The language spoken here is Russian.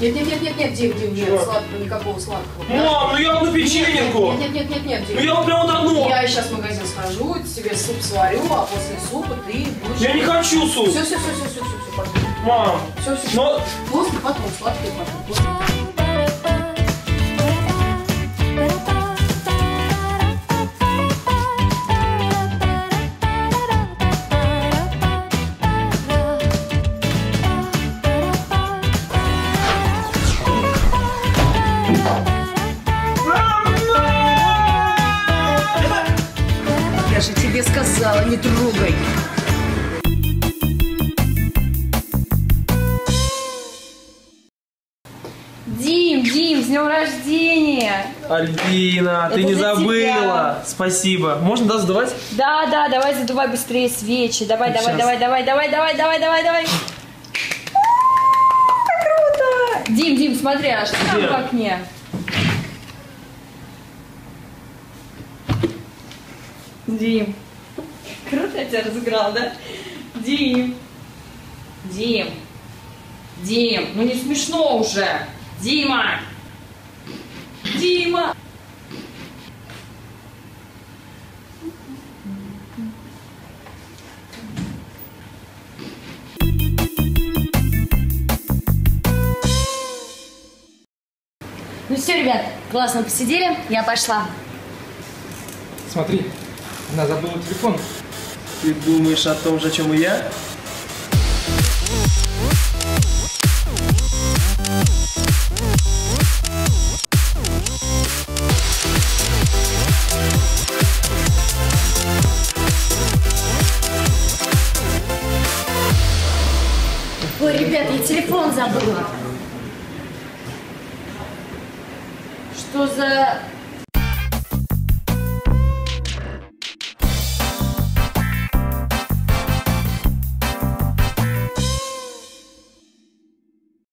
Нет, нет, нет, нет, нет, Дим, Дим, нет, Чего? сладкого, никакого сладкого. Мам, ну я одну печеньку. Нет, нет, нет, нет, нет, Дим. Ну я вот прям вот одну. Я сейчас в магазин схожу, тебе суп сварю, а после супа ты будешь... Я не хочу суп. Все, все, все, все, все, все, все. Мам, Все, все, но... После, потом, сладкое потом. Же тебе сказала, не трогай. Дим, Дим, с днем рождения! Альбина, ты Это не для забыла. тебя. Спасибо. Можно, да, задувать? Да, да, давай задувай быстрее свечи. Давай, давай, Сейчас. давай, давай, давай, давай, давай, давай, давай. Круто! Дим, Дим, смотри, а что там Где? в окне? Дим. Круто я тебя разыграл, да? Дим. Дим. Дим, ну не смешно уже. Дима. Дима. Ну все, ребят, классно посидели, я пошла. Смотри, она забыла телефон. Ты думаешь о том же, о чем и я? Ой, ребят, я телефон забыла. Что за